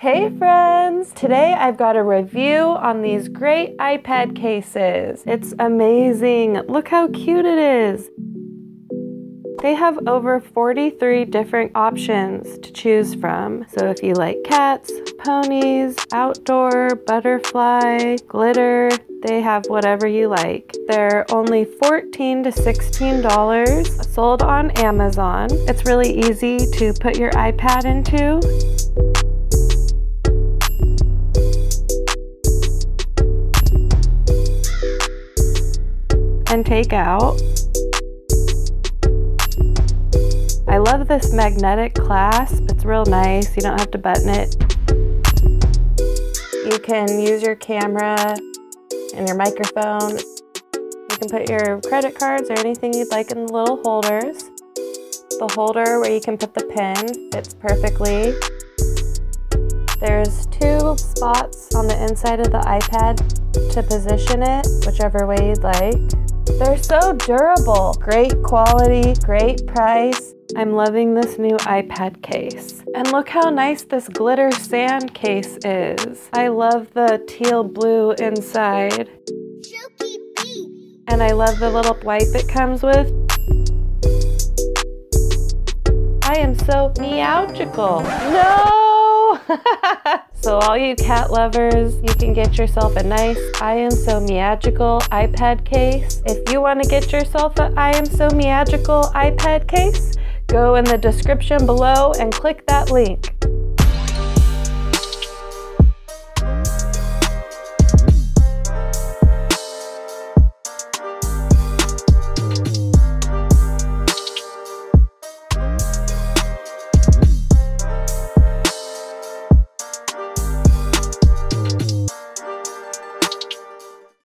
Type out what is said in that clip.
Hey friends! Today I've got a review on these great iPad cases. It's amazing. Look how cute it is. They have over 43 different options to choose from. So if you like cats, ponies, outdoor, butterfly, glitter, they have whatever you like. They're only 14 to $16, sold on Amazon. It's really easy to put your iPad into. And take out. I love this magnetic clasp. It's real nice. You don't have to button it. You can use your camera and your microphone. You can put your credit cards or anything you'd like in the little holders. The holder where you can put the pen fits perfectly. There's two spots on the inside of the iPad to position it, whichever way you'd like. They're so durable. Great quality, great price. I'm loving this new iPad case. And look how nice this glitter sand case is. I love the teal blue inside. And I love the little wipe it comes with. I am so meowgical. No! So all you cat lovers, you can get yourself a nice I Am So Meowgical iPad case. If you want to get yourself an I Am So Meowgical iPad case, go in the description below and click that link.